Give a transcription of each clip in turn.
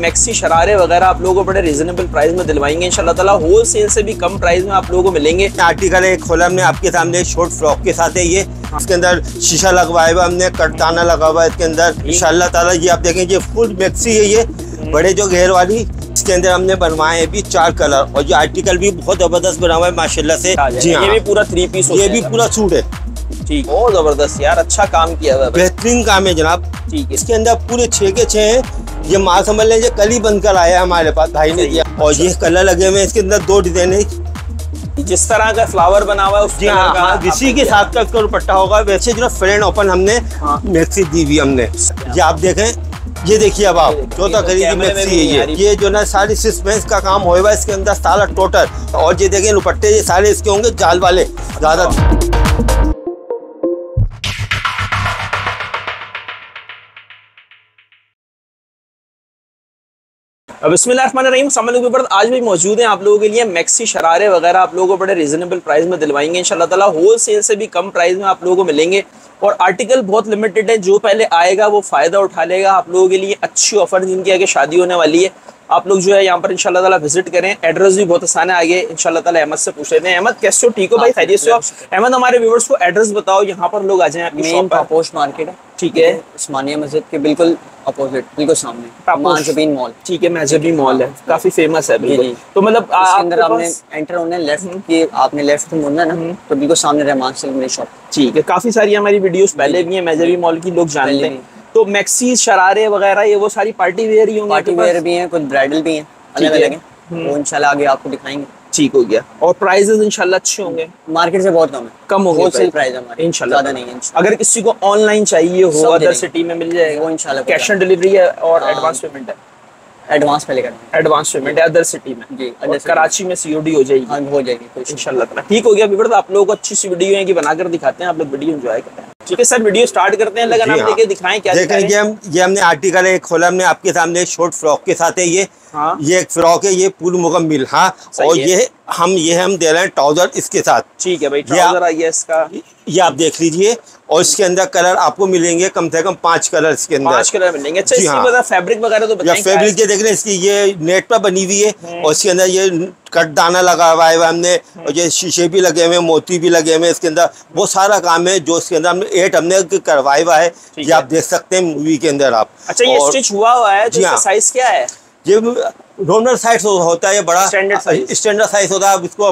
Maxi शरारे वगैरह आप लोगों को बड़े रीजनेबल प्राइस में दिलवाएँगे इंशाल्लाह ताला होल सेल से भी कम प्राइस में आप लोगों को मिलेंगे। आर्टिकल एक खोला हमने आपके सामने शॉर्ट फ्रॉक के साथ है ये। इसके अंदर शीशा लगवाया हुआ हमने कटदाना लगा हुआ है इसके अंदर। इंशाल्लाह ताला ये आप देखें ये फुल मैक्सी है ये। बड़े जो घेर वाली इसके अंदर हमने बनवाए हैं भी चार कलर और ये आर्टिकल भी बहुत ज़बरदस्त बना हुआ है माशाल्लाह से। जी ये हाँ। भी पूरा थ्री पीस ये भी पूरा सूट है। ठीक। बहुत ज़बरदस्त यार अच्छा काम किया हुआ बेहतरीन काम है जनाब। ठीक है। इसके अंदर पूरे छः के छः हैं। ये माल समझ लें कल ही बनकर आया है हमारे पास भाई ने सही दिया। और ये कलर लगे हुए हैं इसके अंदर दो डिज़ाइन है। जिस तरह का फ्लावर बना हुआ है उस जी हाँ हाँ इसी के साथ का इसका दुपट्टा होगा। वैसे जो फ्रेंड ओपन हमने हाँ। मैक्सी दी हुई हमने। ये आप देखें ये देखिए अब आप चौथा खरीदी मैक्सी है ये। ये जो ना सारी सिस्पेंस का काम होएगा इसके अंदर सारा टोटल और ये देखें दुपट्टे ये सारे इसके होंगे जाल वाले ज़्यादा बिस्मिल्लाहिर्रहमानिर्रहीम समझ आज भी मौजूद है आप लोगों के लिए मैक्सी शरारे वगैरह आप लोगों को बड़े रीजनेबल प्राइस में दिलवाएँगे इन ताला होल सेल से भी कम प्राइस में आप लोगों को मिलेंगे। और आर्टिकल बहुत लिमिटेड है, जो पहले आएगा वो फ़ायदा उठा लेगा आप लोगों के लिए, अच्छी ऑफ़र जिनकी आगे शादी होने वाली है। आप लोग जो है यहाँ पर इंशाल्लाह ताला विज़िट करें। एड्रेस भी बहुत आसान है आगे इंशाल्लाह ताला अहमद से पूछ लेते हैं। अहमद कैसे हो? ठीक हो भाई? खैरियत से हो? अहमद हमारे व्यूवर्स को एड्रेस बताओ यहाँ पर लोग आ जाए मेन पापोश मार्केट है। ठीक है। उस्मानिया मस्जिद के बिल्कुल अपोजिट बिल्कुल सामने। पापोश। मॉल ठीक है महजबी मॉल है। काफ़ी फ़ेमस है बिल्कुल। तो मतलब अंदर आपने एंटर होने लेफ़्ट की आपने लेफ़्ट से मुड़ना ना तो बिल्कुल सामने रहमान सिल्क मेरी शॉप ठीक है काफ़ी सारी हमारी वीडियोस पहले भी है मेजरी मॉल की लोग जानते हैं। तो मैक्सी शरारे वगैरह ये वो सारी पार्टी वेयर ही होंगे पार्टी वेयर भी हैं कुछ ब्राइडल भी हैं अलग है। अलग हैं। वो इंशाल्लाह आगे आपको दिखाएँगे। ठीक हो गया। और प्राइजेस इंशाल्लाह अच्छे होंगे। मार्केट से बहुत कम है। कम होंगे होलसेल प्राइस है हमारी। इंशाल्लाह। ज़्यादा नहीं है अगर किसी को ऑनलाइन चाहिए हो अदर सिटी में मिल जाएगा वो इंशाल्लाह कैश ऑन डिलीवरी है और हाँ। एडवांस पेमेंट है। एडवांस पहले करना एडवांस पेमेंट है अदर सिटी में। जी, city कराची में सीओडी हो जाएगी। हाँ हो जाएगी इंशाल्लाह। ठीक हो गया विवर आप लोगों को अच्छी सी वीडियो है कि बनाकर दिखाते हैं। आप लोग वीडियो एंजॉय करते हैं ठीक है सर वीडियो स्टार्ट करते हैं लगा नाम हाँ। लेके दिखाएँ क्या देखें ये हम ये हमने आर्टिकल एक खोला हमने आपके सामने शॉर्ट फ्रॉक के साथ है ये हाँ। ये एक फ्रॉक है ये पूर्ण मुकम्मिल हाँ। और ये हम ये हम दे रहे हैं ट्राउज़र इसके साथ। ठीक है भाई ये ट्राउज़र है इसका। ये आप देख लीजिए और इसके अंदर कलर आपको मिलेंगे कम से कम पाँच कलर इसके अंदर। पाँच कलर मिलेंगे। अच्छा इसकी हाँ। फैब्रिक वगैरह तो या बताएँ फैब्रिक ये देख रहे हैं इसकी ये नेट पर बनी हुई है और इसके अंदर ये कट दाना लगा हुआ है हमने और ये शीशे भी लगे हुए हैं मोती भी लगे हुए हैं इसके अंदर। बहुत सारा काम है जो इसके अंदर हमने एट हमने करवाया हुआ है। ये आप देख सकते हैं मूवी के अंदर आप। अच्छा ये स्टिच हुआ हुआ है तो जी हाँ। साइज़ क्या है? ये नॉर्मल साइज़ होता है ये बड़ा स्टैंडर्ड साइज़ होता है आप इसको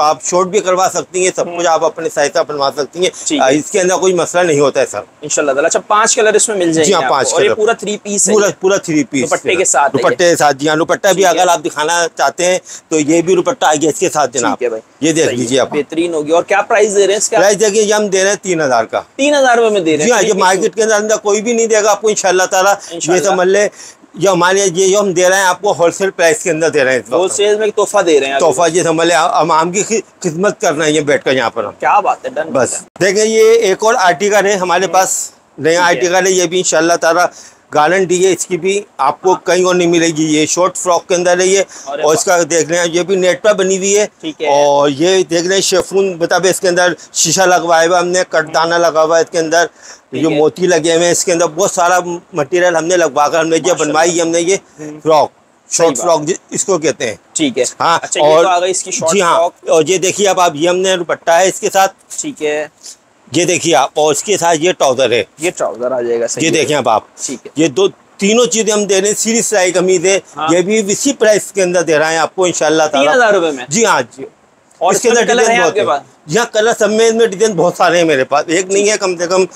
आप- शॉर्ट भी करवा सकती हैं सब कुछ आप अपने साइज़ का बनवा सकती हैं। इसके अंदर कोई मसला नहीं होता है सर। इंशाल्लाह अच्छा पाँच कलर इसमें मिल जाएँगे जी हाँ, पाँच कलर। पूरा थ्री पीस है पूरा पूरा थ्री पीस दुपट्टे के साथ दुपट्टे के साथ जी हाँ दुपट्टा भी अगर आप दिखाना चाहते हैं तो ये भी दुपट्टा आ गया इसके साथ जनाब। ये देख लीजिए आप। बेहतरीन होगी। और क्या प्राइस दे रहे हैं इसका? प्राइस देखिए हम दे रहे हैं तीन हज़ार का। तीन हज़ार रुपए में दे रहे जी हाँ हैं। ये मार्केट के अंदर अंदर कोई भी नहीं देगा आपको इंशाल्लाह ताला। ये समझ ले ये हमारे ये जो हम दे रहे हैं आपको होलसेल प्राइस के अंदर दे रहे हैं इस वो वक्त सेल में तोहफा दे रहे हैं तोहफा ये समझ ले हम आम की खिदमत कर रहे हैं ये बैठ कर यहाँ पर हम। क्या बात है डन बस। देखें ये एक और आर्टिकल है हमारे पास नया है। आर्टिकल है ये भी इंशाल्लाह ताला गारंटी है इसकी भी आपको कहीं और नहीं मिलेगी। ये शॉर्ट फ्रॉक के अंदर है ये और इसका देख रहे हैं ये भी नेट पर बनी हुई है। है। और ये देख रहे हैं शेफून बताबे इसके अंदर शीशा लगवाया हुआ हमने कटदाना लगा हुआ है इसके अंदर। जो मोती लगे हुए हैं इसके अंदर बहुत सारा मटेरियल हमने लगवा कर हमने ये बनवाई हमने ये फ्रॉक शॉर्ट फ्रॉक इसको कहते हैं। ठीक है। हाँ अच्छा ये तो आ इसकी जी हाँ और ये देखिए अब आप ये हमने दुपट्टा है इसके साथ। ठीक है। ये देखिए आप और इसके साथ ये ट्राउज़र है। ये ट्राउज़र आ जाएगा सही ये है। देखें अब आप। ठीक है। ये दो तीनों चीज़ें हम दे रहे हैं सीरीज़ सिलाई कमीज है हाँ। ये भी इसी प्राइस के अंदर दे रहे हैं आपको इनशाला तीन हज़ार रुपए में? जी हाँ जी। और इसके अंदर डिज़ाइन बहुत है। पास जी हाँ कलर सब में इनमें डिज़ाइन बहुत सारे हैं मेरे पास। एक नहीं है कम से कम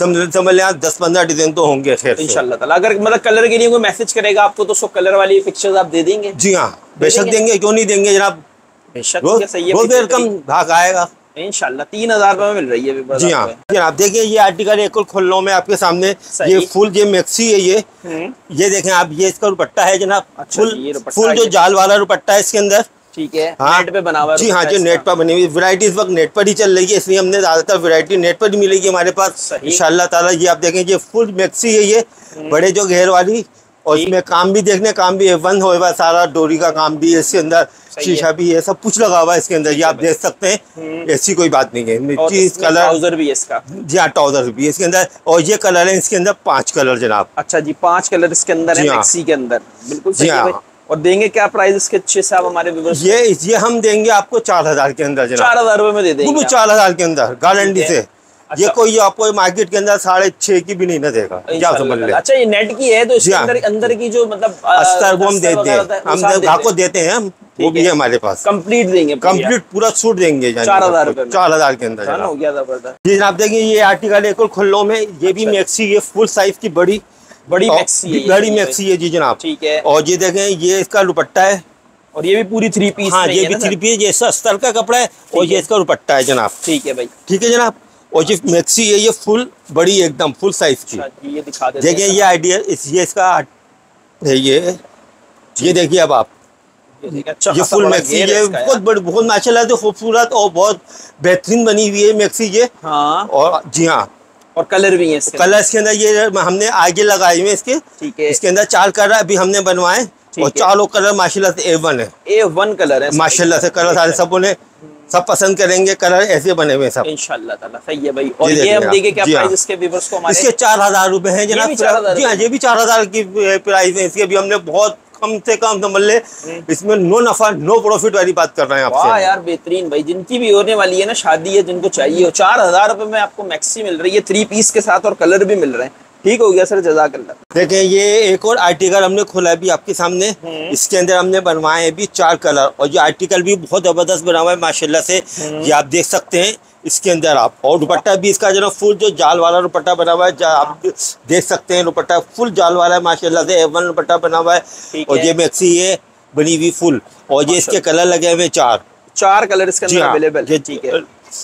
समझ समझ लें दस पंद्रह डिज़ाइन तो होंगे खैर। से। इंशाल्लाह ताला अगर मतलब कलर के लिए कोई मैसेज करेगा आपको तो उसको कलर वाली पिक्चर्स आप दे देंगे। जी हाँ बेशक देंगे? क्यों नहीं देंगे जनाब? बेशक सही है भाग आएगा। इंशाल्लाह तीन हज़ार रुपए में मिल रही है जी हाँ। जनाब देखिए ये आर्टिकल एक खोल हूँ मैं आपके सामने। ये फुल ये मैक्सी है ये। हम्म, ये देखें आप ये इसका दुपट्टा है जनाब। अच्छा फुल फुल जो जाल वाला दुपट्टा है इसके अंदर। ठीक है हाँ नेट पे बना हुआ जी हाँ जो नेट पर बनी हुई वैरायटी इस वक्त नेट पर ही चल रही है इसलिए हमने ज़्यादातर वैरायटी नेट पर ही मिलेगी हमारे पास। इंशाल्लाह ताला ये आप देखें ये फुल मैक्सी है ये हम्म। बड़े जो घेर वाली और इसमें काम भी देखने काम भी है वन होगा सारा डोरी का काम भी है इसके अंदर शीशा भी है सब कुछ लगा हुआ है इसके अंदर ये आप देख सकते हम्म। हैं ऐसी कोई बात नहीं है इसमें कलर ट्राउज़र भी है इसका जी हाँ ट्राउज़र भी है इसके अंदर और ये कलर है इसके अंदर पाँच कलर जनाब अच्छा जी पाँच कलर इसके अंदर है जी हाँ। मैक्सी के अंदर बिल्कुल जी हाँ। और देंगे क्या प्राइस इसके अच्छे से आप हमारे ये ये हम देंगे आपको चार हज़ार के अंदर चार हज़ार रुपए में दे देंगे चार हज़ार के अंदर गारंटी से। अच्छा। ये कोई आपको मार्केट के अंदर साढ़े छह की भी नहीं ना देगा। क्या समझ ले अच्छा ये नेट की है तो इसके हाँ। अंदर अंदर की जो मतलब अस्तर वो हम देते हैं। हम साथ देते हैं। हम वो भी है। है हमारे पास। कंप्लीट देंगे कंप्लीट पूरा सूट देंगे चार हज़ार आपको। चार हज़ार के अंदर हो गया ज़बरदस्त जी जनाब देखिए ये आर्टिकल एक और खुल्लों में। ये भी अच्छा। मैक्सी ये फुल साइज़ की बड़ी। बड़ी मैक्सी है बड़ी मैक्सी है जी जनाब। ठीक है। और ये देखें ये इसका दुपट्टा है। और ये भी पूरी थ्री पीस हाँ ये है भी थ्री पीस ये अस्तर का कपड़ा है और ये इसका दुपट्टा है जनाब। ठीक है भाई। ठीक है जनाब? और ये मैक्सी है ये फुल बड़ी एकदम फुल साइज़ की। अच्छा ये दिखा देखिए ये आइडिया इस ये इसका है ये। ये देखिए अब आप। ये अच्छा ये फुल मैक्सी है ये बहुत बड़ी बहुत माशाल्लाह से खूबसूरत और बहुत बेहतरीन बनी हुई है मैक्सी ये। हाँ। और जी हाँ और कलर भी है इसके कलर इसके अंदर ये हमने आगे लगाए हुए हैं इसके। ठीक है। इसके अंदर चार कलर अभी हमने बनवाए और। चारों कलर माशाल्लाह से ए वन है। ए वन कलर है। माशाल्लाह से कलर सारे सब उन्हें सब पसंद करेंगे कलर ऐसे बने हुए सब। इंशाल्लाह ताला सही है भाई। और ये ये हम आप। क्या हाँ। प्राइस इसके व्यूअर्स को हमारे इसके चार हज़ार रूपए है जनाब। जी हाँ ये भी चार हज़ार की प्राइस है इसके। अभी हमने बहुत कम से कम समझ ले इसमें नो नफा नो प्रॉफिट वाली बात कर रहे हैं वाह आपसे यार बेहतरीन भाई जिनकी भी होने वाली है ना शादी है जिनको चाहिए हो। चार हज़ार रुपए में आपको मैक्सी मिल रही है थ्री पीस के साथ और कलर भी मिल रहे हैं। ठीक हो गया सर जजाकल्ला। देखें ये एक और आर्टिकल हमने खोला है भी आपके सामने। हम्म। इसके अंदर हमने बनवाए हैं भी चार कलर और ये आर्टिकल भी बहुत ज़बरदस्त बना हुआ है माशाल्लाह से। हम्म। ये आप देख सकते हैं। इसके अंदर आप और दुपट्टा भी इसका जो फुल जो जाल वाला दुपट्टा बना हुआ है आप देख सकते हैं दुपट्टा फुल जाल वाला है माशाल्लाह से एवन दुपट्टा बना हुआ है। और ये मैक्सी ये बनी हुई फुल। और ये इसके कलर लगे हुए चार। चार कलर इसके अंदर हाँ, अवेलेबल है ठीक है।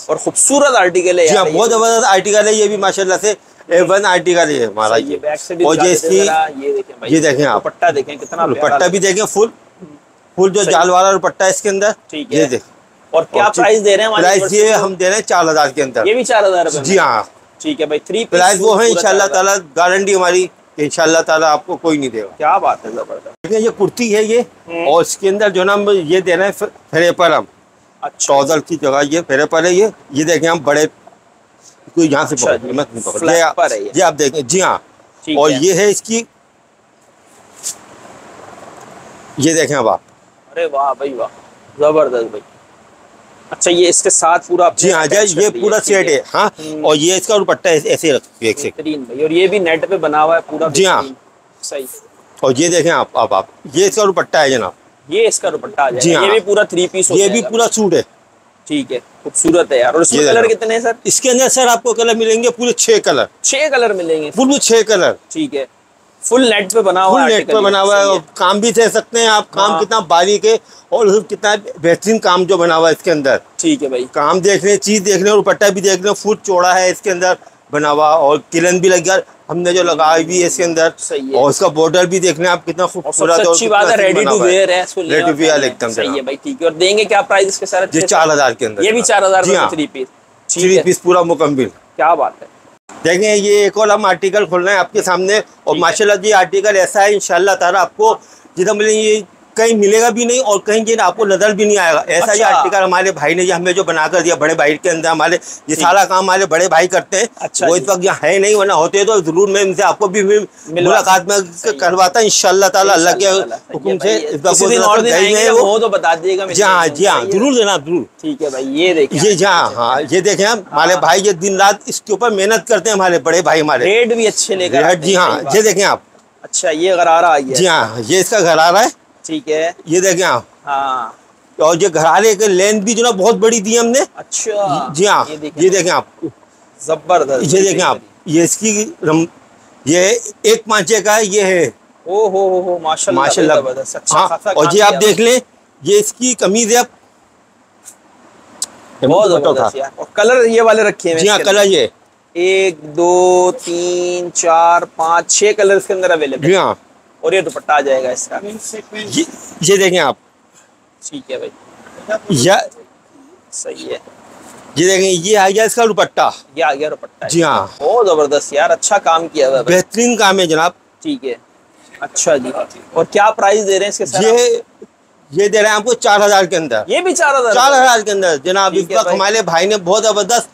और खूबसूरत आर्टिकल है जी हाँ बहुत ज़बरदस्त आर्टिकल है ये भी माशाल्लाह से एवन आर्टिकल है हमारा ये। और ये इसकी ये देखें आप। दुपट्टा देखें कितना दुपट्टा भी देखें फुल। फुल जो जाल वाला दुपट्टा है इसके अंदर ये है। देख। और क्या प्राइस दे रहे हैं प्राइस ये हम दे रहे हैं चार हज़ार के अंदर। ये भी चार हज़ार जी हाँ। ठीक है भाई थ्री प्राइस वो है इंशाल्लाह ताला गारंटी हमारी इंशाल्लाह ताला आपको कोई नहीं देगा। क्या बात है ज़बरदस्त। देखिए ये कुर्ती है ये हम्म। और इसके अंदर जो ना हम ये दे रहे हैं फेरे पर हम अच्छा की जगह ये फेरे पर है ये ये देखें हम बड़े कोई यहाँ से अच्छा मत नहीं पकड़। ये आप देखें जी हाँ। और ये है इसकी ये देखें अब आप। अरे वाह भाई वाह ज़बरदस्त भाई। अच्छा ये इसके साथ पूरा जी हाँ जी ये पूरा सेट है। हाँ। हम्म। और ये इसका दुपट्टा ऐसे ऐसे रखिए एक से। भाई और ये भी नेट पे बना हुआ है पूरा जी हाँ। सही। और ये देखें आप अब आप ये इसका दुपट्टा है जनाब। ये इसका दुपट्टा जी हाँ। ये भी पूरा थ्री पीस ये भी पूरा सूट है। ठीक है खूबसूरत है यार। और इसमें कलर कितने हैं सर? इसके अंदर सर आपको कलर मिलेंगे पूरे छह कलर छह कलर मिलेंगे। पूरे छह कलर ठीक है। फुल नेट पे बना हुआ फुल है नेट पे बना हुआ है काम भी दे सकते हैं आप काम हाँ। कितना बारीक है और कितना बेहतरीन काम जो बना हुआ है इसके अंदर। ठीक है भाई। काम देख रहे हैं चीज़ देख रहे हैं और दुपट्टा भी देख रहे हैं फुट चौड़ा है इसके अंदर बना हुआ और किलन भी लग गया हमने जो लगाई भी है इसके अंदर। सही है। और उसका बॉर्डर भी देख रहे हैं आप कितना खूबसूरत अच्छी बात है रेडी टू वेयर है। रेडी टू वेयर एकदम सही है भाई ठीक है। और देंगे क्या प्राइस इसके सर ये चार हज़ार के अंदर ये भी चार हज़ार थ्री पीस थ्री पीस पूरा मुकम्मिल। क्या बात है। देखें ये एक और हम आर्टिकल खोल रहे हैं आपके सामने और। माशाल्लाह जी आर्टिकल ऐसा है इंशाल्लाह तारा आपको जितना बोले ये कहीं मिलेगा भी नहीं और कहीं ये आपको नज़र भी नहीं आएगा। ऐसा ये अच्छा। आर्टिकल हमारे भाई ने ये हमें जो बना कर दिया बड़े भाई के अंदर हमारे ये सारा काम हमारे बड़े भाई करते हैं। अच्छा वो इस वक्त यहाँ है नहीं वरना होते तो ज़रूर मैं इनसे आपको भी मुलाकात में है। करवाता इंशाल्लाह ताला अल्लाह के है हुक्म से इस वक्त वो हैं हो तो बता दीजिएगा जी हाँ जी हाँ ज़रूर जनाब ज़रूर। ठीक है भाई ये देखिए ये जी हाँ हाँ ये देखें हम हमारे भाई ये दिन रात इसके ऊपर मेहनत करते हैं हमारे बड़े भाई हमारे। रेट भी अच्छे लेकर जी हाँ ये देखें आप। अच्छा ये गरारा आई है जी हाँ ये इसका घर आ रहा है ठीक है। ये देखें आप। हाँ। और ये घरारे के लेंथ भी जो ना बहुत बड़ी दी है हमने। अच्छा। जी हाँ ये ये देखें आप। ज़बरदस्त। ये देखें आप। ये इसकी रम, ये एक पांचे का है ये है। ओ हो हो हो माशाल्लाह माशाल्लाह। अच्छा हाँ और ये आप देख लें ये इसकी कमीज है बहुत ज़बरदस्त और कलर ये वाले रखे हैं जी हाँ कलर ये। एक दो तीन चार पाँच छह कलर इसके अंदर अवेलेबल जी हाँ। और ये दुपट्टा आ जाएगा इसका। ये ये देखें आप। ठीक है भाई। या सही है। ये देखें ये आ गया इसका दुपट्टा। ये आ गया दुपट्टा। जी हाँ। बहुत ज़बरदस्त यार अच्छा काम किया हुआ बेहतरीन काम है जनाब। ठीक है। अच्छा जी। और क्या प्राइस दे रहे हैं इसके साथ? ये ये दे रहे हैं आपको चार हज़ार के अंदर। ये भी चार हज़ार चार हज़ार के अंदर। जनाब इस वक्त हमारे भाई ने बहुत ज़बरदस्त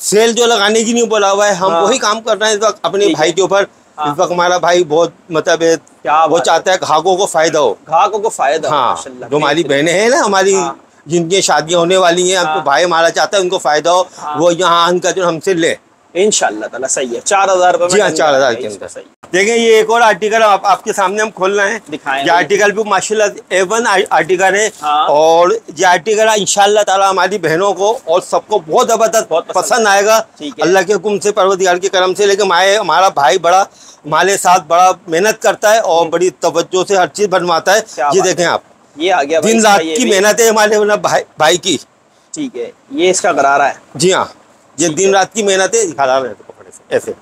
सेल जो लगाने की नहीं बोला हुआ है। हम हाँ। वही काम कर रहे हैं इस वक्त अपने भाई के ऊपर। इस वक्त हमारा भाई बहुत मतलब क्या वो चाहता है घाघों को फ़ायदा हो घाघों को फ़ायदा हाँ जो हमारी बहने हैं ना हमारी हाँ। जिनकी शादियाँ होने वाली हैं हमको हाँ। भाई हमारा चाहता है उनको फ़ायदा हो हाँ। वो यहाँ का जो हमसे ले इंशाल्लाह ताला सही है। चार हज़ार जी हाँ चार हज़ार के अंदर सही देखें ये एक और आर्टिकल आप, आपके सामने हम खोल रहे हैं। दिखाएँ। ये आर्टिकल भी माशाल्लाह ए वन आर्टिकल है। हाँ। और ये आर्टिकल इंशाल्लाह ताला हमारी बहनों को और सबको बहुत ज़बरदस्त बहुत पसंद पसंद आएगा। अल्लाह के हुक्म से परवदिगार के करम से लेकिन हमारे हमारा भाई बड़ा हमारे साथ बड़ा मेहनत करता है और बड़ी तवज्जो से हर चीज़ बनवाता है। हम्म। ये देखें आप। ये आ गया दिन रात की मेहनत है हमारे भाई भाई की। ठीक है। ये इसका गरारा है। जी हाँ। ये दिन रात की मेहनत है दिखा रहा है तो कपड़े से ऐसे।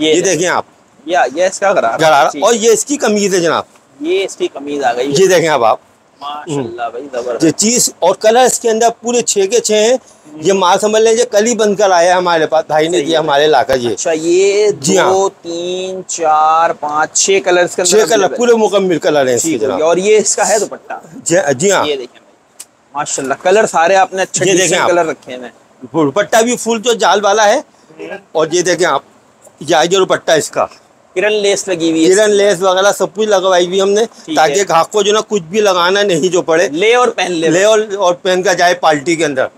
ये ये देखें आप। ये इसका गरारा गरारा और ये इसकी कमीज है जनाब। ये इसकी कमीज आ गई। ये देखें अब आप। माशाल्लाह ये चीज़ और कलर इसके अंदर पूरे छह के छह हैं। ये माल समझ लीजिए कल ही बनकर आया है हमारे पास। भाई ने दिया हमारे इलाका जी अच्छा ये जी हाँ। दो तीन चार पाँच छह कलर इसके छह कलर पूरे मुकम्मल कलर है। इसके है और ये इसका है दुपट्टा। जी- जी हाँ। ये देखें भाई। माशाल्लाह कलर सारे आपने अच्छे ये आप। कलर रखे हैं। दुपट्टा भी फुल जो जाल वाला है और ये देखें आप ये आई जो दुपट्टा इसका। किरण लेस लगी हुई है। किरण लेस वगैरह सब कुछ लगवाई हुई हमने ताकि घाक को जो ना कुछ भी लगाना नहीं जो पड़े। ले और पहन ले। ले और, और पहन कर जाए पार्टी के अंदर।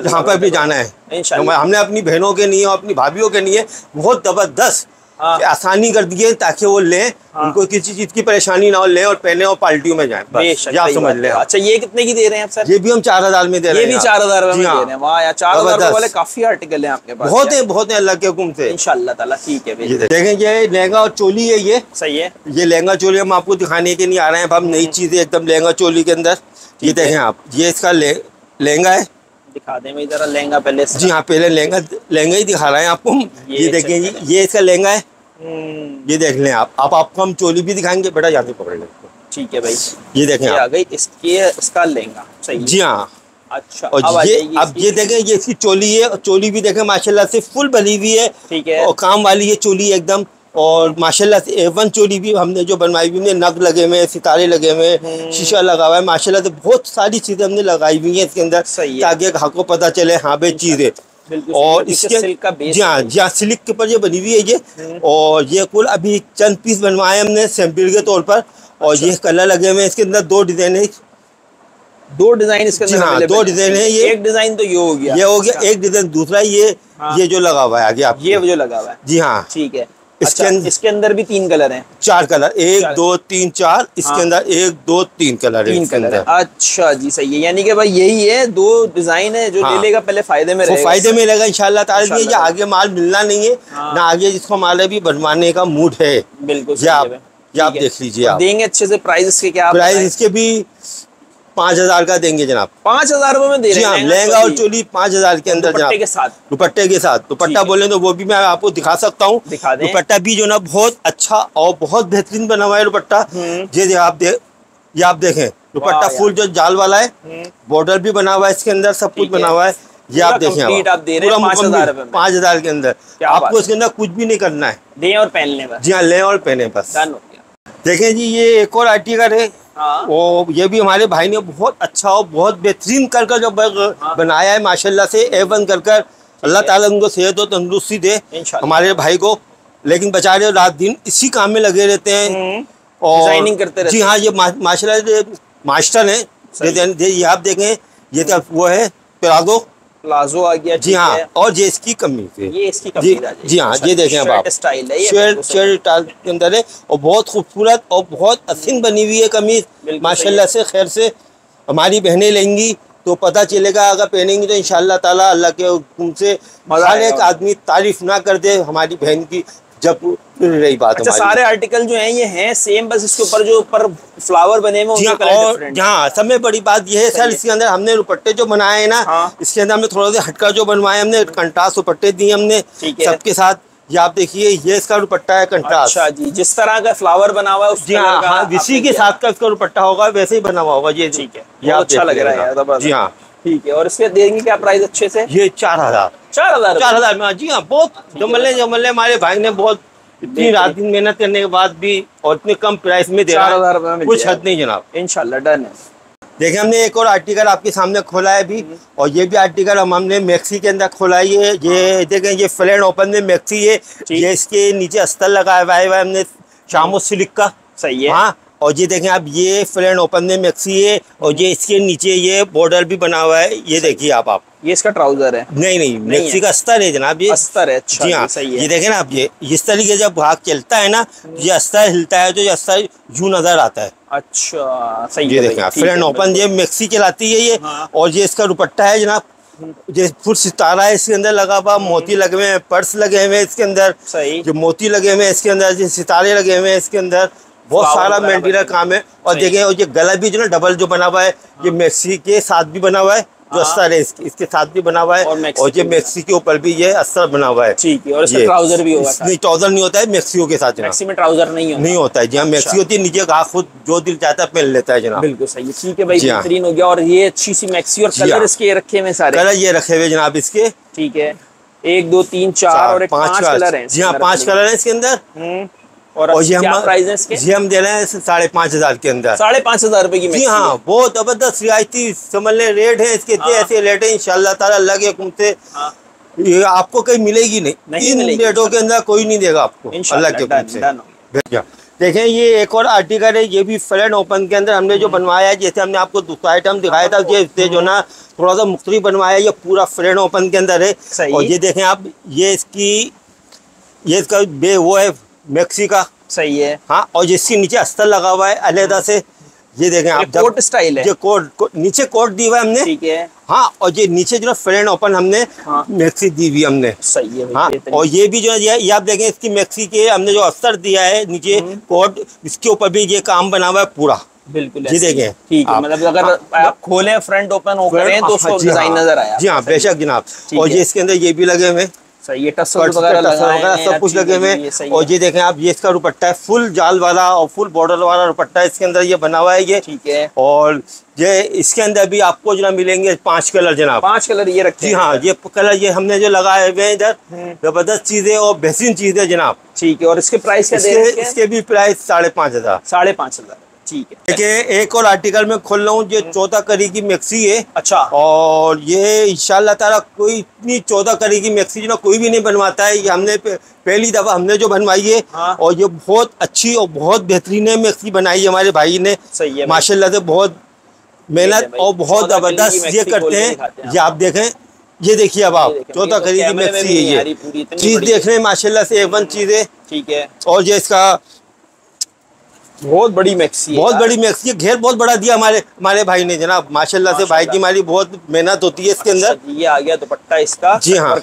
जहाँ पर भी जाना है। हमने अपनी बहनों के लिए और अपनी भाभीियों के लिए बहुत ज़बरदस्त हाँ। आसानी कर दी है ताकि वो लें हाँ। उनको किसी चीज़ की परेशानी ना हो लें और पहने और पार्टियों में जाएँ। बस आप समझ लें अच्छा ये कितने की दे रहे हैं आप सर? ये भी हम चार हज़ार में दे रहे ये हैं भी चार हज़ार में हाँ। दे रहे हैं। वाह यार चार हज़ार वाले काफ़ी आर्टिकल हैं आपके पास बहुत है बहुत है अल्लाह के हुक्म से। ताला ठीक है देखें ये लहंगा और चोली है ये। सही है। ये लहंगा चोली हम आपको दिखाने के लिए आ रहे हैं। अब हम नई चीज़ें एकदम लहंगा चोली के अंदर। ये देखें आप ये इसका लहंगा है। दिखा दें भाई जरा लहंगा पहले जी हाँ पहले लहंगा लहंगा ही दिखा रहे हैं आपको। हम। ये ये देखें चेक ये इसका लहंगा है। हम्म, ये देख लें आप। अब आपको हम चोली भी दिखाएँगे बेटा यहाँ से पकड़ लें ठीक है भाई। ये देखें आ गई इसके इसका लहंगा सही जी हाँ। अच्छा और ये अब ये देखें ये इसकी चोली है और चोली भी देखें माशाल्लाह से फुल बनी हुई है। ठीक है। और काम वाली है चोली एकदम। और माशाल्लाह से एवन चोली भी हमने जो बनवाई हुई है नग लगे हुए हैं सितारे लगे हुए हैं हम्म। शीशा लगा हुआ है माशाल्लाह से बहुत सारी चीज़ें हमने लगाई हुई हैं इसके अंदर सही है। ताकि ग्राहक को पता चले हाँ भाई चीज़। है और इसके जी हाँ। जी हाँ सिल्क के ऊपर ये बनी हुई है ये। हम्म। और ये कुल अभी चंद पीस बनवाए हमने सैंपल के तौर पर। और अच्छा। ये कलर लगे हुए हैं इसके अंदर दो डिज़ाइन है। दो डिज़ाइन इसके अंदर हाँ, दो डिज़ाइन है ये। एक डिज़ाइन तो ये हो गया। ये हो गया एक डिज़ाइन दूसरा ये हाँ। ये जो लगा हुआ है आगे आप ये जो लगा हुआ है। जी हाँ। ठीक है। इसके अच्छा अंदर- इसके अंदर भी तीन कलर हैं चार कलर एक चार। दो तीन चार इसके हाँ। अंदर एक दो तीन कलर तीन कलर है अच्छा जी सही है यानी कि भाई यही है दो डिज़ाइन है जो हाँ। ले लेगा पहले फ़ायदे में रहेगा फ़ायदे में लगा इंशाल्लाह ताला ये आगे माल मिलना नहीं है हाँ। ना आगे जिसको माल अभी बनवाने का मूड है बिल्कुल आप है है। देख लीजिए आप देंगे अच्छे से प्राइस इसके क्या प्राइस? इसके भी पाँच हज़ार का देंगे जनाब। पाँच हज़ार रुपए में दे जी रहे हाँ हैं लहंगा और चोली पाँच हज़ार के अंदर जनाब। के साथ। दुपट्टे के साथ। दुपट्टा बोले तो वो भी मैं आपको दिखा सकता हूँ। दुपट्टा भी जो ना बहुत अच्छा और बहुत बेहतरीन बना हुआ है दुपट्टा। हम्म। ये आप देख ये आप देखें दुपट्टा फुल जो जाल वाला है हम्म। बॉर्डर भी बना हुआ है इसके अंदर सब कुछ बना हुआ है। ये आप देखें आप दे रहे हैं पूरा 5,000 मुकम्मल, पाँच हज़ार के अंदर। आपको इसके अंदर कुछ भी नहीं करना है। ले और पहन लें बस। जी हाँ ले और पहने बस। देखें जी ये एक और आर्टिकल है। हाँ। वो ये भी हमारे भाई ने बहुत अच्छा और बहुत बेहतरीन कर कर जो हाँ। बनाया है माशाल्लाह से एवन कर कर। अल्लाह। ताला उनको सेहत और तंदुरुस्ती दे हमारे भाई को। लेकिन बेचारे रात दिन इसी काम में लगे रहते हैं। हम्म। और डिज़ाइनिंग करते रहते जी हाँ। ये माशाल्लाह मास्टर हैं। ये- आप देखें ये तो वो है प्लाजो प्लाजो आ गया जी हाँ और ये इसकी कमी थी। ये इसकी कमी जी जी हाँ अच्छा, ये देखें आप। स्टाइल है शर्ट। शर्ट टाल के अंदर है और बहुत खूबसूरत और बहुत असिन बनी हुई है कमीज। माशाल्लाह से खैर से हमारी बहनें लेंगी तो पता चलेगा अगर पहनेंगी तो इनशाला ताला अल्लाह के हुक्म से। हर एक आदमी तारीफ़ ना कर दे हमारी बहन की। जब रही बात अच्छा सारे आर्टिकल जो हैं ये हैं सेम बस इसके ऊपर जो ऊपर फ्लावर बने हुए हैं हाँ, और यहाँ सब में बड़ी बात यह है सर इसके अंदर हमने दुपट्टे जो बनाए हैं ना हाँ। इसके अंदर हमने थोड़ा सा हटका जो बनवाए हमने कंट्रास्ट दुपट्टे दिए हमने सबके साथ। ये आप देखिए ये इसका दुपट्टा है कंट्रास्ट। अच्छा जी जिस तरह का फ्लावर बना हुआ है जी हाँ हाँ इसी के साथ का इसका दुपट्टा होगा वैसे ही बना हुआ होगा ये ठीक है ये अच्छा लग रहा है जी हाँ। ठीक है और इसके देंगे क्या प्राइस अच्छे से? ये चार हज़ार। चार हज़ार चार हज़ार में जी हाँ बहुत जमले जमले हमारे भाई ने बहुत इतनी रात दिन मेहनत करने के बाद भी और इतने कम प्राइस में दे चार हज़ार है में कुछ हद नहीं जनाब। इनशाला डन है। देखिए हमने एक और आर्टिकल आपके सामने खोला है अभी और ये भी आर्टिकल हम हमने मैक्सी के अंदर खोला है। ये ये देखें ये फ्लैट ओपन में मैक्सी है। ये इसके नीचे अस्तर लगाया हुआ है हमने शामो सिलिक का। सही है। हाँ और ये देखें आप ये फ्लैट ओपन में मैक्सी है और ये इसके नीचे ये बॉर्डर भी बना हुआ है। ये देखिए आप आप। ये इसका ट्राउज़र है। नहीं नहीं मैक्सी का अस्तर है जनाब ये। अस्तर है अच्छा जी हाँ ये सही ये है देखें ना आप ये इस तरीके से जब भाग चलता है ना ये अस्तर हिलता है तो ये अस्तर यूँ नज़र आता है। अच्छा सही ये है देखें आप फ्रंट ओपन। ये मैक्सी चलाती है ये हाँ। और ये इसका दुपट्टा है जनाब। ये फुल सितारा है इसके अंदर लगा हुआ मोती लगे हुए हैं पर्स लगे हुए हैं इसके अंदर। सही। जो मोती लगे हुए हैं इसके अंदर जो सितारे लगे हुए हैं इसके अंदर बहुत सारा बने। काम है और सही। देखें और ये गला भी जो ना डबल जो बना हुआ है ये मैक्सी के साथ भी बना हुआ है जो हाँ। अस्तर है इसके, इसके साथ भी बना हुआ है और और ये। मैक्सी के ऊपर भी ये अस्तर बना हुआ है। ठीक है और इसका ट्राउज़र भी होगा नहीं ट्राउज़र नहीं होता है मैक्सियो के साथ मैक्सी में ट्राउज़र नहीं होगा नहीं होता है जी हाँ मैक्सी होती है नीचे घास खुद जो दिल चाहता है पहन लेता है जनाब बिल्कुल सही है। ठीक है भाई हाँ। बेहतरीन हो गया। और ये अच्छी सी मैक्सी और कलर हाँ। इसके रखे हुए सारे। कलर ये रखे हुए जनाब इसके। ठीक है। एक दो तीन चार और पाँच कलर। हैं जी हाँ पाँच कलर है इसके अंदर। हम्म। और, और ये हम प्राइस है जी हम दे रहे हैं साढ़े पाँच हज़ार के अंदर। साढ़े पाँच हज़ार रुपए की जी हाँ बहुत ज़बरदस्त रियायती समझ ले रेट है इसके। इतने हाँ। ऐसे रेट है इंशाल्लाह ताला अल्लाह के हुक्म से हाँ। ये आपको कहीं मिलेगी नहीं। नहीं इन रेटों के अंदर कोई नहीं देगा आपको अल्लाह के हुक्म से। देखें ये एक और आर्टिकल है ये भी फ्रेंड ओपन के अंदर हमने जो बनवाया है जैसे हमने आपको दूसरा आइटम दिखाया था ये इससे जो ना थोड़ा सा मुख्तलिफ़ बनवाया ये पूरा फ्रेंड ओपन के अंदर है। और ये देखें आप ये इसकी ये इसका बे वो है मैक्सी का। सही है। हाँ और जिसके नीचे अस्तर लगा हुआ है अलहदा से ये देखें आप कोट स्टाइल है। ये कोट को, नीचे कोट दी हुआ है हमने। ठीक है। हाँ और ये नीचे जो है फ्रेंड ओपन हमने हाँ। मैक्सी दी हुई हमने। सही है हाँ और ये भी जो है ये ये आप देखें इसकी मैक्सी के हमने जो अस्तर दिया है नीचे हम्म। कोट इसके ऊपर भी ये काम बना हुआ है पूरा। बिल्कुल जी देखें। ठीक है मतलब अगर आप खोले फ्रंट ओपन हो करें तो उसको हाँ, डिज़ाइन हाँ। नज़र आया। जी हाँ बेशक जनाब। और ये इसके अंदर ये भी लगे हुए हैं। सही है टसल वगैरह लगाए वगैरह सब कुछ लगे हुए और ये देखें आप ये इसका दुपट्टा है फुल जाल वाला और फुल बॉर्डर वाला दुपट्टा इसके अंदर ये बना हुआ है ये। ठीक है। और ये इसके अंदर भी आपको जो ना मिलेंगे पाँच कलर जनाब। पाँच कलर ये रखे जी हैं। ये कलर ये हमने जो लगाए हुए हैं इधर हम्म। ज़बरदस्त चीज़ है और बेहतरीन चीज़ है जनाब। ठीक है और इसके प्राइस क्या इसके इसके भी प्राइस साढ़े पाँच हज़ार। साढ़े पाँच हज़ार। ठीक है। देखिए एक और आर्टिकल में खोल रहा हूँ जो चौदह करी की मैक्सी है। अच्छा। और ये इंशाल्लाह ताला कोई इतनी चौदह करी की मैक्सी जो ना कोई भी नहीं बनवाता है। ये हमने पहली दफ़ा हमने जो बनवाई है हाँ। और ये बहुत अच्छी और बहुत बेहतरीन है मैक्सी बनाई है हमारे भाई ने। सही है। माशाल्लाह से बहुत मेहनत और बहुत 14 कली की ज़बरदस्त ये करते हैं। ये आप देखें ये देखिए अब आप चौथा कैमरे मैक्सी है ये। चीज़ देख रहे हैं माशाल्लाह से एवन चीज़ है। ठीक है। और ये इसका बहुत बड़ी मैक्सी है बहुत बड़ी मैक्सी है। घेर बहुत बड़ा दिया हमारे हमारे भाई ने जनाब। माशाल्लाह से भाई की हमारी बहुत मेहनत होती है इसके अंदर। अच्छा, ये आ गया दुपट्टा इसका जी हाँ।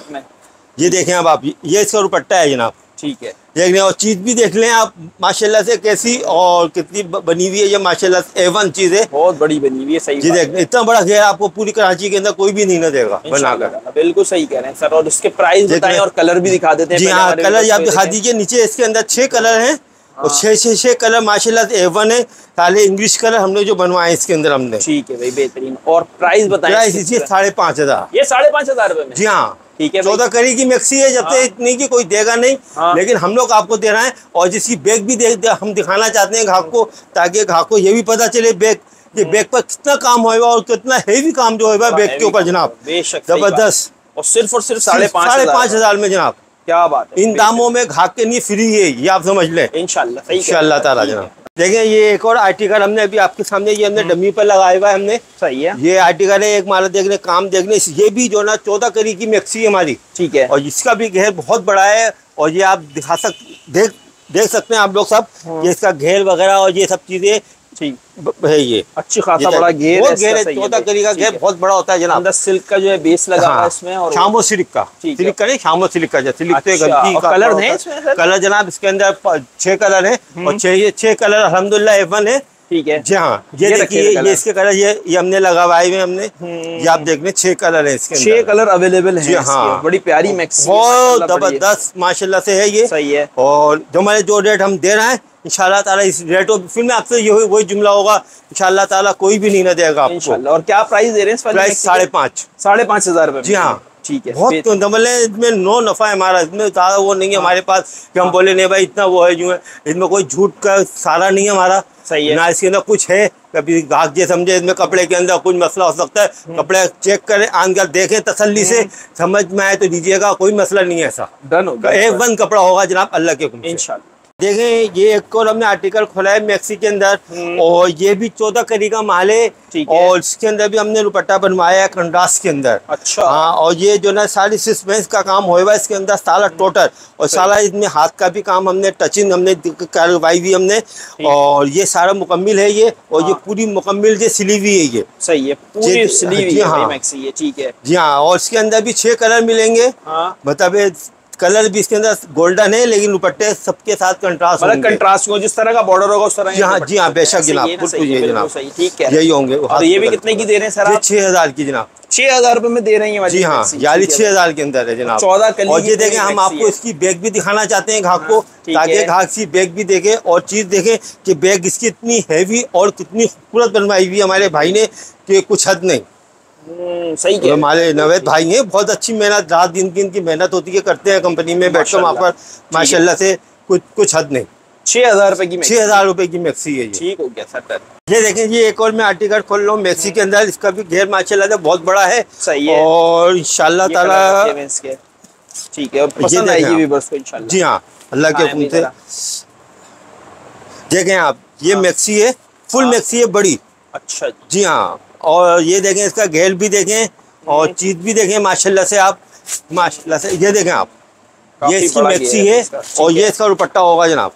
ये देखें अब आप ये इसका दुपट्टा है जनाब। ठीक है। देख लें और चीज़ भी देख लें आप माशाल्लाह से कैसी और कितनी बनी हुई है ये माशाल्लाह से। एवन चीज़ है। बहुत बड़ी बनी हुई है सही जी देख है। लें इतना बड़ा घेर आपको पूरी कराची के अंदर कोई भी नहीं ना देगा बनाकर। बिल्कुल सही कह रहे हैं सर और उसके प्राइस बताएँ और कलर भी दिखा देते हैं जी हाँ कलर आप दिखा। दीजिए नीचे इसके अंदर छह कलर हैं। और हाँ। छह छह छह कलर माशाल्लाह से एवन है। सारे इंग्लिश कलर हमने जो बनवाए हैं इसके अंदर हमने। ठीक है भाई बेहतरीन। और प्राइस बताएँ प्राइस इसके साढ़े पाँच हज़ार। ये साढ़े पाँच हज़ार रुपए जी हाँ। ठीक है चौदह करी की मैक्सी है जब तक हाँ। इतनी की कोई देगा नहीं। हाँ। लेकिन हम लोग आपको दे रहे हैं और जिसकी बैग भी दे, दे, हम दिखाना चाहते हैं ग्राहक को ताकि ग्राहक को ये भी पता चले बैग कि बैग पर कितना काम होगा और कितना हेवी काम जो होगा बैग के ऊपर जनाब। ज़बरदस्त। और सिर्फ़ और सिर्फ़ साढ़े पाँच साढ़े पाँच हज़ार में जनाब। क्या बात है। इन दामों में ग्राहक के लिए फ्री है ये आप समझ लें। ठीक है। जनाब। देखिए ये एक और आई आर्टिकल हमने अभी आपके सामने ये हमने डमी पर लगाया हुआ है हमने। सही है। ये आई आर्टिकल है एक माला देखने काम देखने ये भी जो ना चौदह करी की मैक्सी है हमारी। ठीक है। और इसका भी घेर बहुत बड़ा है और ये आप दिखा सक देख देख सकते हैं आप लोग सब। हाँ। ये इसका घेर वगैरह और ये सब चीज़ें ठीक है ये। अच्छी खासा बड़ा घेर बहुत इसका घेर है चौदह भाई, का घेर बहुत बड़ा होता है जनाब। अंदर सिल्क का जो है बेस लगा हुआ है हाँ, इसमें और शामो सिल्क का। सिल्क का नहीं शामो सिल्क का सिल्क से अच्छा, गलती का कलर है। कलर जनाब इसके अंदर छह कलर है और छह ये छह कलर अलहमदुल्ला एवन है। ठीक है। जी हाँ ये देखिए ये इसके कलर ये ये हमने लगाए हुए हमने। ये आप देख लें छह कलर है इसके छह कलर अवेलेबल हैं जी हाँ। बड़ी प्यारी मैक्सी बहुत। ज़बरदस्त माशाल्लाह से है ये। सही है। और जो हमारे जो रेट हम दे रहे हैं इंशाल्लाह ताला इस रेटों फिर में आपसे ये वही जुमला होगा इंशाल्लाह ताला कोई भी नहीं ना देगा आपको। और क्या प्राइस दे रहे हैं प्राइस साढ़े पाँच। साढ़े पाँच हज़ार जी हाँ। ठीक है बहुत फिर- मतलब इसमें नो नफा है हमारा इसमें ज़्यादा वो नहीं है हाँ। हमारे पास कि हम बोले नहीं भाई इतना वो है जो है इसमें कोई झूठ का सारा नहीं है हमारा सही है। ना इसके अंदर कुछ है कभी ग्राहक ये समझे इसमें कपड़े के अंदर कुछ मसला हो सकता है हम्म। कपड़े चेक करें आनकर देखें तसल्ली से समझ में आए तो दीजिएगा कोई मसला नहीं है ऐसा डन होगा एक वन कपड़ा होगा जनाब अल्लाह के। इंशाल्लाह देखें ये एक और हमने आर्टिकल खोला है मैक्सी के अंदर और ये भी चौदह करी का माल है हम्म। है। और इसके अंदर भी हमने दुपट्टा बनवाया है कंट्रास्ट के अंदर। अच्छा। हाँ और ये जो ना सारी सिस्मेंस का काम होएगा इसके अंदर सारा टोटल और सारा इसमें हाथ का भी काम हमने टचिंग हमने करवाई हुई हमने और ये सारा मुकम्मिल है ये और ये हाँ। पूरी मुकम्मिल ये सिली हुई है ये। सही है पूरी जी- जी, हाँ। ये ठीक है। जी हाँ और इसके अंदर भी छह कलर मिलेंगे। हाँ। मतलब कलर भी इसके अंदर गोल्डन है लेकिन दुपट्टे सबके साथ कंट्रास्ट मतलब कंट्रास्ट को जिस तरह का बॉर्डर होगा उस तरह जी हाँ जी हाँ बेशक जनाब बिल्कुल ये जनाब। ठीक है। यही होंगे और ये भी कितने की दे रहे हैं सर छह हज़ार की जनाब। छह हज़ार रुपए में दे रही हैं जी हाँ है छह हज़ार के अंदर है जनाब। 14 कली और ये देखें हम आपको इसकी बैग भी दिखाना चाहते हैं घाक को हाँ, ठीक ताकि। ग्राहक की बैग भी देखे और चीज़ देखे कि बैग इसकी इतनी हैवी और कितनी खूबसूरत बनवाई हुई हमारे भाई ने कि कुछ हद नहीं। सही तो है। हमारे नवेद भाई हैं बहुत अच्छी मेहनत रात दिन की इनकी मेहनत होती है करते हैं कंपनी में बैठकर वहाँ पर माशाल्लाह। से कुछ कुछ हद नहीं। छह हज़ार रुपए की मैक्सी छह हज़ार रुपए की मैक्सी है ये। ठीक हो गया सर ये देखें ये एक और मैं आर्टिकल खोल रहा हूँ मैक्सी के अंदर इसका भी घेर माशाल्लाह से बहुत बड़ा है। सही है। और इंशाल्लाह ताला हैं ठीक है पसंद आएगी। को इंशाल्लाह। जी हाँ अल्लाह के हाँ, हुक्म से। देखें आप ये हाँ। मैक्सी है फुल हाँ। मैक्सी है बड़ी। अच्छा जी हाँ। और ये देखें इसका घेल भी देखें और। चीज़ भी देखें माशाल्लाह से आप माशाल्लाह से ये देखें आप। ये इसकी मैक्सी है और ये इसका दुपट्टा होगा जनाब।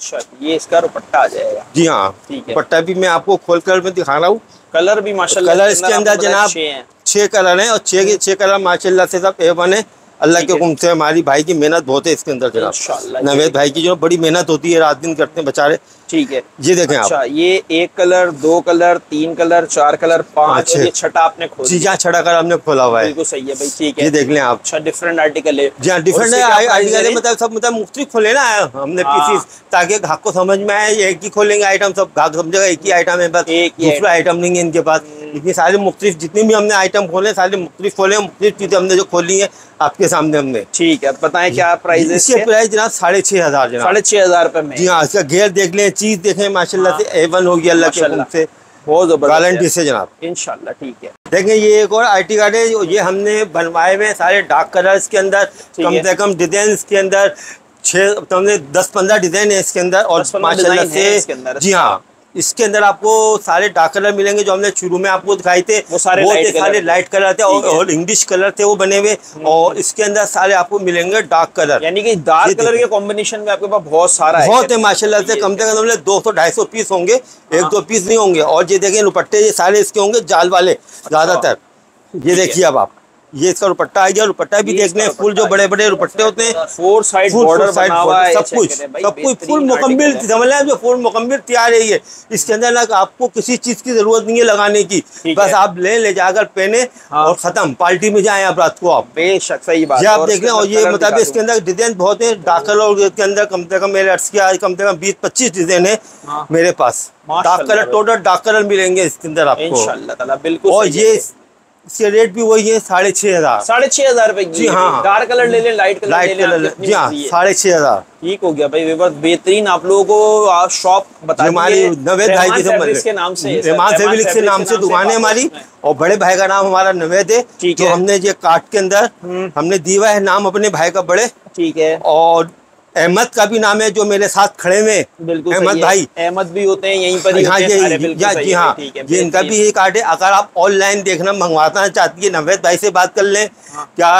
अच्छा ये इसका दुपट्टा आ जाएगा। जी हाँ ठीक दुपट्टा भी मैं आपको खोल कर मैं दिखा रहा हूँ। कलर भी माशाल्लाह कलर इसके अंदर जनाब छह हैं। कलर हैं और छह छः छह कलर माशाल्लाह से सब ए वन है। अल्लाह के है। हुक्म से हमारी भाई की मेहनत बहुत है इसके अंदर जनाब। नवेद भाई की जो बड़ी मेहनत होती है रात दिन करते हैं बेचारे। ठीक है। ये देखें आप। अच्छा ये एक कलर दो कलर तीन कलर चार कलर पाँच अच्छे। ये छठा आपने खोल जी। जहाँ छड़ा कर हमने खोला हुआ है। बिल्कुल सही है भाई ठीक है। ये देख लें आप। अच्छा डिफरेंट आर्टिकल है। जी हाँ डिफरेंट है। है? मतलब सब मतलब मुख्तलिफ़ खोले ना। हमने हाँ। पीसीस ताकि घाक को समझ में आए एक ही खोलेंगे आइटम सब घाक समझेगा एक ही आइटम है बस। दूसरा आइटम नहीं है इनके पास। इतनी सारे मुख्तलिफ़ जितने भी हमने आइटम खोले सारे मुख्तलिफ़ खोले मुख्तलिफ़ चीज़ें हमने जो खोली है आपके सामने हमने। ठीक है बताएँ क्या प्राइस है इसके प्राइस जनाब साढ़े छह हज़ार जनाब। साढ़े छह हज़ार रुपए में। जी हाँ इसका घेर देख लें चीज़ देखें माशाल्लाह से एवन होगी अल्लाह के से। बहुत गारंटी से जनाब। है। इंशाल्लाह ठीक है। देखें ये एक और आईटी कार्ड है ये हमने बनवाए हुए सारे डार्क कलर्स के अंदर कम से कम डिज़ाइन के अंदर छः तो हमने दस पंद्रह डिज़ाइन है इसके अंदर और 10-15 माशाल्लाह है से जी हाँ। इसके अंदर आपको सारे डार्क कलर मिलेंगे जो हमने शुरू में आपको दिखाए थे। वो सारे light सारे कलर लाइट कलर थे और, और इंग्लिश कलर थे वो बने हुए और इसके अंदर सारे आपको मिलेंगे डार्क कलर यानी कि डार्क कलर के कॉम्बिनेशन में आपके पास बहुत सारा है बहुत है माशाल्लाह से। कम से कम दो सौ ढाई सौ पीस होंगे। एक हाँ। दो पीस नहीं होंगे। और ये देखें दुपट्टे ये सारे इसके होंगे जाल वाले ज़्यादातर। ये देखिए अब आप। ये इसका दुपट्टा आ गया दुपट्टा भी देख लें फुल जो बड़े बड़े दुपट्टे होते हैं। फोर साइड बॉर्डर साइड बना हुआ है सब कुछ सब कुछ फुल मुकम्मिल समझ लें जो फुल मुकम्मिल तैयार है ये। इसके अंदर ना आपको किसी चीज़ की ज़रूरत नहीं है लगाने की। बस आप ले ले जाकर पहने हाँ। और खत्म पार्टी में जाए आप रात को आप। बेशक सही बात ये आप देख लें और ये मतलब इसके अंदर डिज़ाइन बहुत है दाखिल और इसके अंदर कम से कम मेरे अर्स के आज कम से कम बीस पच्चीस डिज़ाइन है हाँ। मेरे पास। डाक कलर टोटल डाक कलर मिलेंगे इसके अंदर आपको। बिल्कुल और ये। इसके रेट भी वही है साढ़े छह हज़ार। साढ़े छह हज़ार रुपए जी हाँ। डार्क कलर ले लें लाइट कलर ले लें अपनी जी हाँ साढ़े छह हज़ार। ठीक हो गया भाई विवर बेहतरीन आप लोगों को आप शॉप बता हमारी नवेद भाई की समझ के नाम से है रहमान फैब्रिक से नाम से दुकान है हमारी और बड़े भाई का नाम हमारा नवेद है। जो है। हमने ये कार्ड के अंदर हम्म। हमने दिया है नाम अपने भाई का बड़े। ठीक है। और अहमद का भी नाम है जो मेरे साथ खड़े हुए हैं। अहमद भाई अहमद भी होते हैं यहीं पर हाँ ये हैं या जी हाँ ये इनका भी। ये कार्ड है अगर आप ऑनलाइन देखना मंगवाना चाहती है नवेद भाई से बात कर लें हाँ। क्या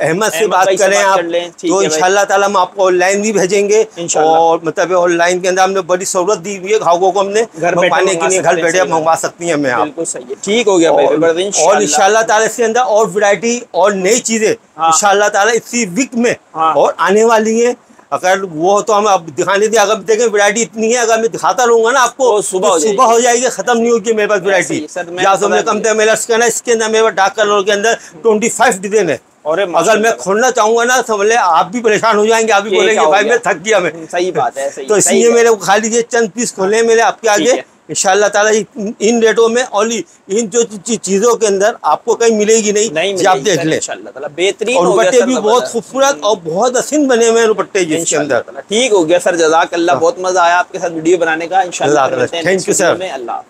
अहमद से बात करें आप तो इनशाला ताला हम आपको ऑनलाइन भी भेजेंगे। और मतलब ऑनलाइन के अंदर हमने बड़ी सहूलत दी हुई है घावों को हमने। घर पाने मंगवाने के लिए घर बैठे आप मंगवा सकती हैं हमें आप। है। ठीक हो गया और, इंशाल्लाह। ताला इसके अंदर और वरायटी और नई चीज़ें। इनशाला इंशाल्लाह ताला इसी वीक में हाँ। और आने वाली है। अगर वो तो हम अब दिखाने दिए अगर देखें वैरायटी इतनी है अगर मैं दिखाता रहूँगा ना आपको तो सुबह तो सुबह हो जाएगी खत्म नहीं होगी मेरे पास वैरायटी ही, सर, या तो मैं कम दिया। से मेरा कहना इसके अंदर मेरे पास डार्क कलर के अंदर ट्वेंटी फाइव डिज़ाइन है। और अगर मैं खोलना चाहूँगा ना समझ ले आप भी परेशान हो जाएँगे आप भी बोलेंगे भाई मैं थक गया मैं। सही बात है तो इसलिए मेरे को खाली ये चंद पीस खोले हैं मेरे आपके आगे। है। इंशाल्लाह ताला इन इन रेटों में और इन जो चीज़ों के अंदर आपको कहीं मिलेगी नहीं नहीं मिलेगी आप देख ले। ताला। बेहतरीन और दुपट्टे भी बहुत खूबसूरत और बहुत हसीन बने हुए हैं दुपट्टे जी इसके अंदर। ठीक हो गया सर जजाक अल्लाह बहुत मज़ा आया आपके साथ वीडियो बनाने का। इन थैंक यू हैं. में। अल्लाह।